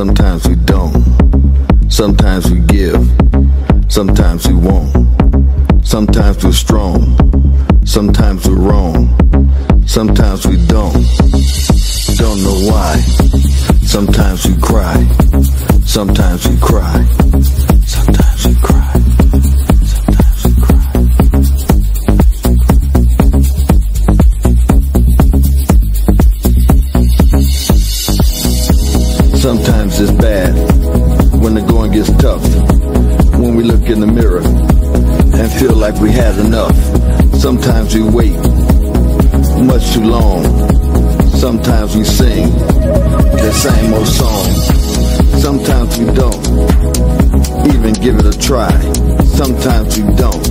Sometimes we don't. Sometimes we give. Sometimes we won't. Sometimes we're strong. Sometimes we're wrong. Sometimes we don't. Don't know why. Sometimes we cry. Sometimes we cry. It's bad when the going gets tough. When we look in the mirror and feel like we had enough. Sometimes we wait much too long. Sometimes we sing the same old song. Sometimes we don't even give it a try. Sometimes we don't.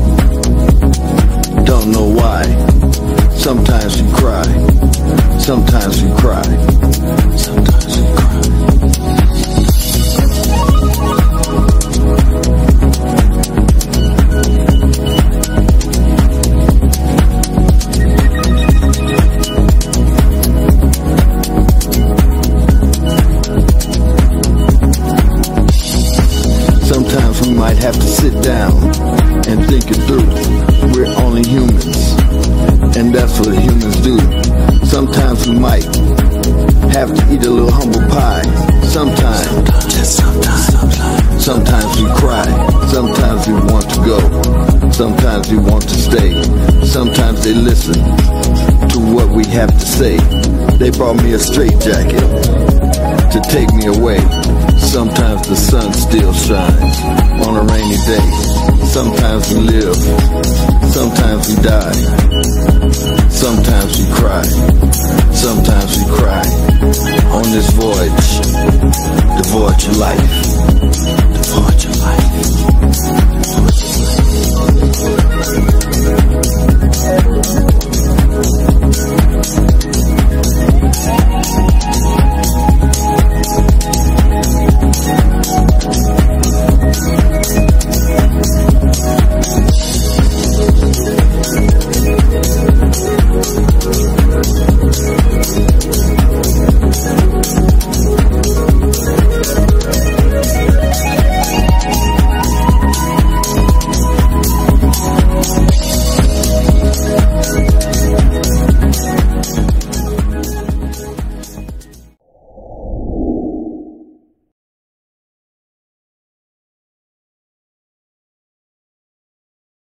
Don't know why. Sometimes we cry. Sometimes we cry. Sometimes we cry. Have to sit down and think it through. We're only humans, and that's what humans do. Sometimes we might have to eat a little humble pie. Sometimes, sometimes, sometimes we cry. Sometimes we want to go. Sometimes we want to stay. Sometimes they listen to what we have to say. They brought me a straight jacket to take me away. Sometimes the sun still shines on a rainy day. Sometimes we live, sometimes we die. Sometimes we cry,